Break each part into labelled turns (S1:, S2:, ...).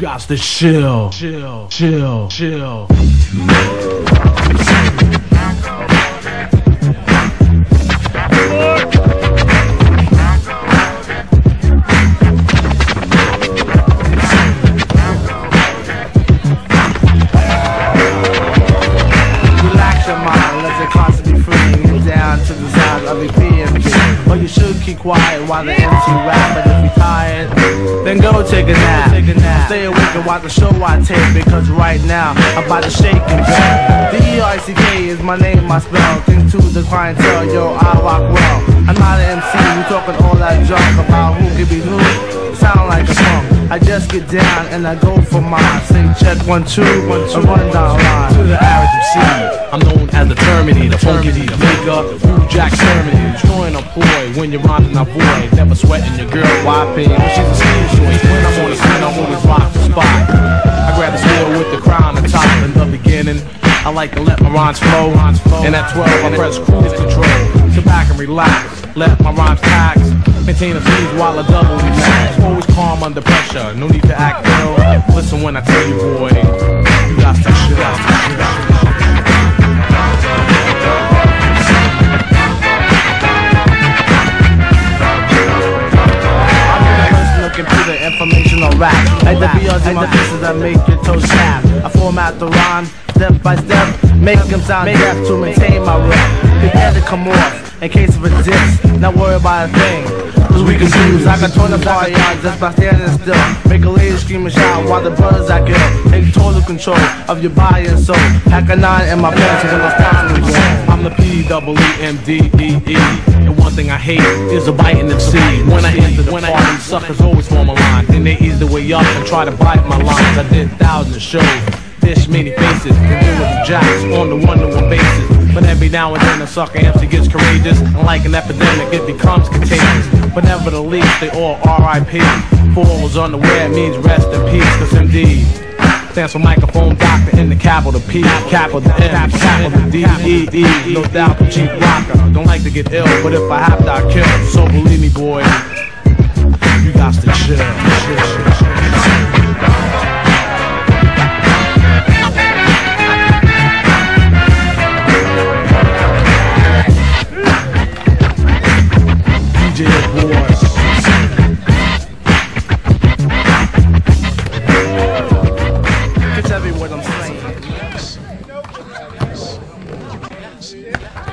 S1: got to chill, chill, chill, chill.
S2: Keep quiet while the MC rap, but if you're tired, then go take a nap. Stay awake and watch the show I tape because right now I'm about to shake and bake. D-E-R-C-K is my name, my spell. Think to the clientele, yo, I rock well. I'm not an MC, you talking all that junk about who can be who. Sound like a punk. I just get down and I go for mine. Say check one, two, one, two, run down line.
S1: To the average MC, I'm known as the Terminator, funky the Blue Jack Terminator. When you're rhyming a void. Never sweating your girl wiping when she's a skin choice. When I'm on the I'm always rock the spot. I grab the steel with the crown and top in the beginning. I like to let my rhymes flow. And at 12, I press cruise control. Sit back and relax, let my rhymes tax. Maintain a speed while I double max. Always calm under pressure, no need to act ill. Listen when I tell you, boy, you got to shit out.
S2: Informational rap. Like the BRs in my pieces that make your toes snap. I format the rhyme step by step, make them sound deaf to maintain my rep. Prepare to come off in case of a diss. Not worry about a thing. Cause we choose. I can turn the party on just by standing still. Make a lady scream and shout while the brothers I ill. Take total control of your body and soul. Pack a nine in my pants when I'm go.
S1: I'm the P double E M D E E. And one thing I hate is a bite in the seed. When I enter the party, suckers always form a line. Then they ease the way up and try to bite my lines. I did thousands of shows, dish many faces, and deal with the jacks on the one-to-one basis. But every now and then a sucker MC gets courageous, and like an epidemic, it becomes contagious. But nevertheless, they all R.I.P. All was unaware means rest in peace, cause indeed. Stands for microphone doctor in the capital P, capital M, capital D, E, E. No doubt the cheap rocker. Don't like to get ill, but if I have to, I kill. So believe me, boy,
S3: I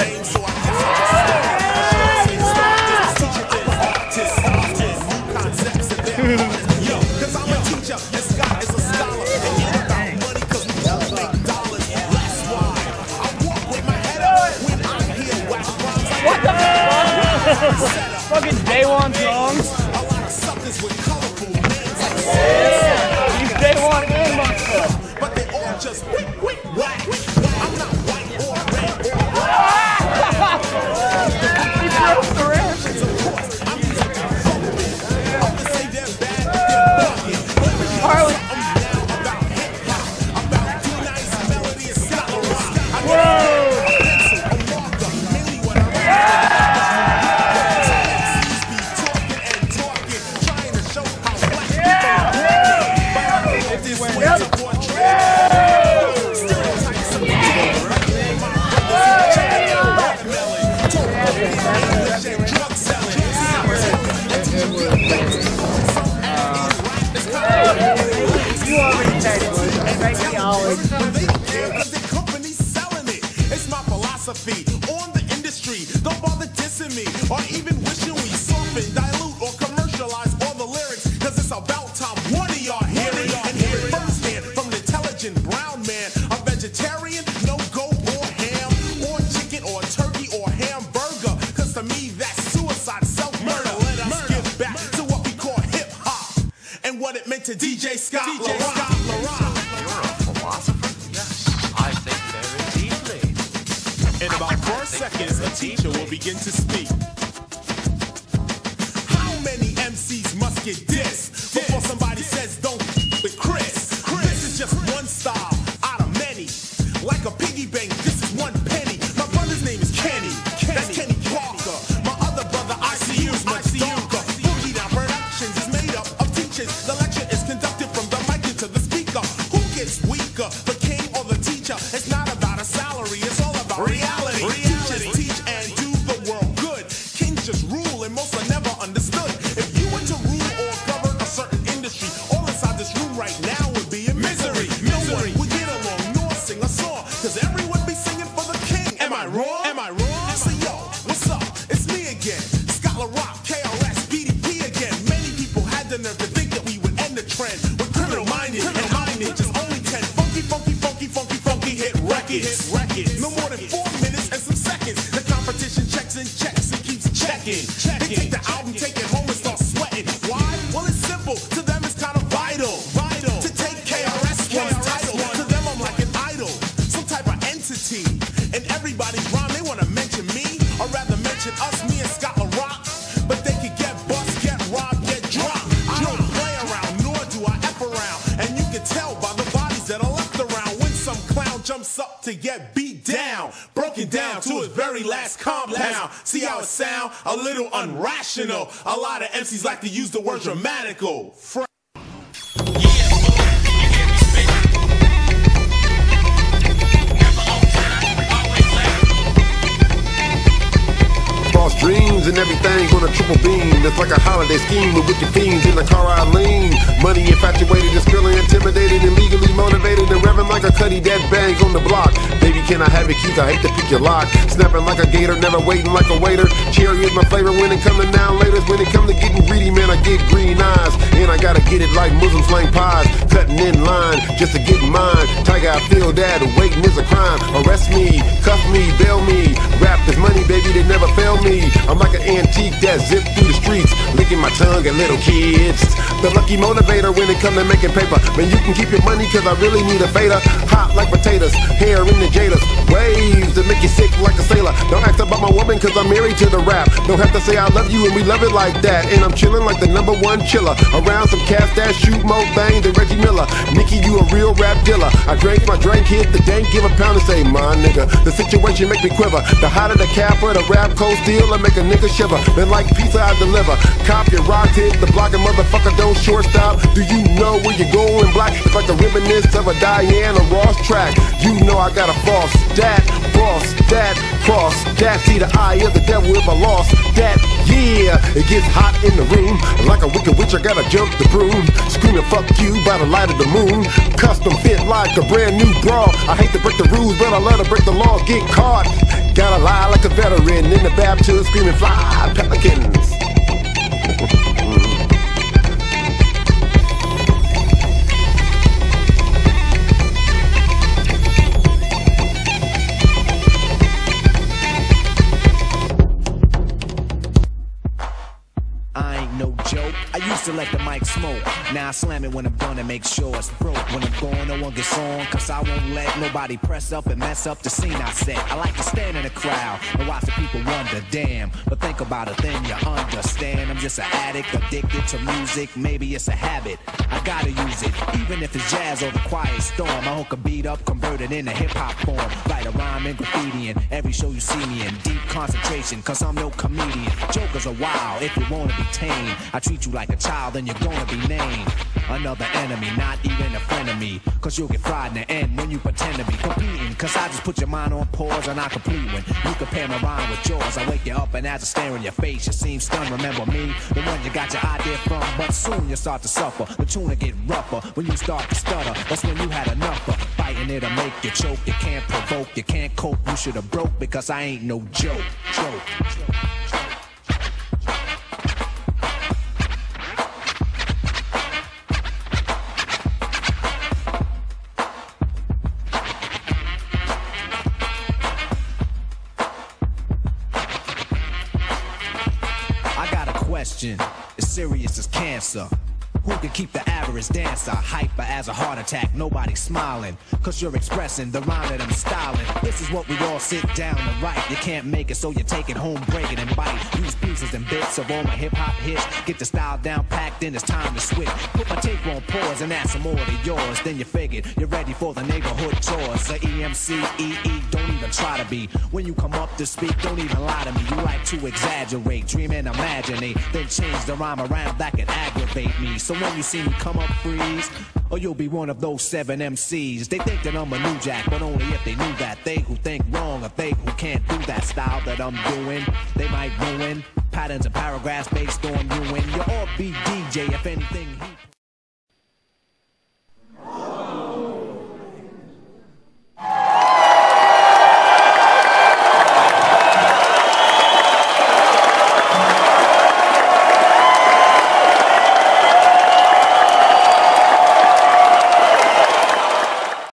S4: Right. What
S5: it
S4: meant to DJ Scott. DJ Scott La Rock.
S3: You're a philosopher? Yes. I think very deeply.
S4: In about four seconds, a teacher will begin to speak. How many MCs must get dissed before somebody down. Broken down to its very last compound. See how it sound? A little unrational. A lot of MCs like to use the word dramatical. Fra-
S6: dreams and everything on a triple beam. It's like a holiday scheme with wicked fiends in the car I lean. Money infatuated, just feeling intimidated revving like a cutty dead bang on the block. Baby, can I have your keys? I hate to pick your lock. Snapping like a gator, never waiting like a waiter. Cherry is my flavor when it come to now laters. When it come to getting greedy, man, I get green eyes. And I gotta get it like Muslim slang pies. Cutting in line just to get mine. Tiger, I feel that waiting is a crime. Arrest me, cuff me, bail me. Rap is money, baby, they never fail me. I'm like an antique that zip through the streets, licking my tongue at little kids. The lucky motivator when it come to making paper. Man, you can keep your money cause I really need a fader. Hot like potatoes, hair in the jaders. Waves that make you sick like a sailor. Don't ask about my woman cause I'm married to the rap. Don't have to say I love you and we love it like that. And I'm chilling like the number one chiller. Around some cats that shoot more bang than Reggie Miller. Nikki, you a real rap dealer. I drank my drink, hit the dank, give a pound and say, my nigga. The situation make me quiver. The hotter the cap for the rap cold steel, I make a nigga shiver. Then like pizza, I deliver. Cop your rock, hit the block and motherfucker don't shortstop. Do you know where you're going? Black, it's like a reminiscence of a Diana Ross track. You know I got a false that, boss that, cross that. See the eye of the devil if I lost that. Yeah, it gets hot in the room. Like a wicked witch, I gotta jump the broom. Screaming fuck you by the light of the moon. Custom fit like a brand new bra. I hate to break the rules, but I love to break the laws. Get caught. Gotta lie like a veteran in the Baptist, screaming fly pelicans.
S7: Let the mic smoke. Now I slam it when I'm done and make sure it's broke. When I'm gone, no one gets on, cause I won't let nobody press up and mess up the scene I set. I like to stand in the crowd and watch the people wonder, damn. But think about it, then you understand. I'm just an addict, addicted to music. Maybe it's a habit. I gotta use it, even if it's jazz or the quiet storm. I hook a beat up, convert it into hip hop form. Write a rhyme and graffiti in every show you see me in. Deep concentration, cause I'm no comedian. Jokers are wild if you wanna be tame. I treat you like a child, then you're gonna be named. Another enemy, not even a friend of me. Cause you'll get fried in the end when you pretend to be competing. Cause I just put your mind on pause and I complete when you compare my rhyme with yours. I wake you up and as I stare in your face, you seem stunned. Remember me, the one you got your idea from. But soon you start to suffer. The will get rougher when you start to stutter. That's when you had enough of fighting it'll make you choke. You can't provoke, you can't cope. You should have broke because I ain't no joke. Joke. I question. As serious as cancer. Who can keep the average dancer hyper as a heart attack? Nobody smiling, cause you're expressing the rhyme that I'm styling. This is what we all sit down to write. You can't make it, so you take it home, break it and bite. Use pieces and bits of all my hip hop hits. Get the style down packed, then it's time to switch. Put my tape on pause and add some more to yours. Then you figured you're ready for the neighborhood chores. The EMC, EE, don't even try to be. When you come up to speak, don't even lie to me. You like to exaggerate, dream and imaginate. Then change the rhyme around that can aggravate me. So when you see me come up, freeze. Or you'll be one of those seven MCs. They think that I'm a new jack, but only if they knew that. They who think wrong, or they who can't do that style that I'm doing, they might ruin patterns and paragraphs based on you. And you're all be DJ if anything.